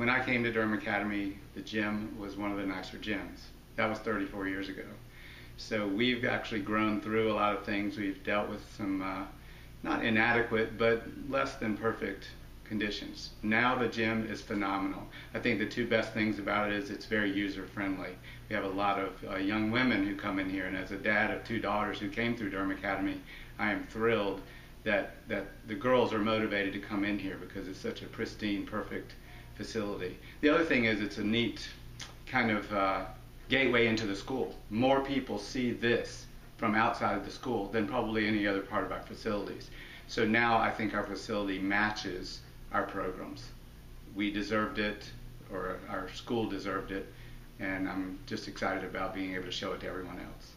when I came to Durham Academy, the gym was one of the nicer gyms. That was 34 years ago. So we've actually grown through a lot of things. We've dealt with some uh, not inadequate, but less than perfect conditions. Now the gym is phenomenal. I think the two best things about it is it's very user friendly. We have a lot of uh, young women who come in here, and as a dad of two daughters who came through Durham Academy, I am thrilled that that the girls are motivated to come in here because it's such a pristine, perfect facility. The other thing is it's a neat kind of uh, gateway into the school. More people see this from outside of the school than probably any other part of our facilities. So now I think our facility matches our programs. We deserved it, or our school deserved it, and I'm just excited about being able to show it to everyone else.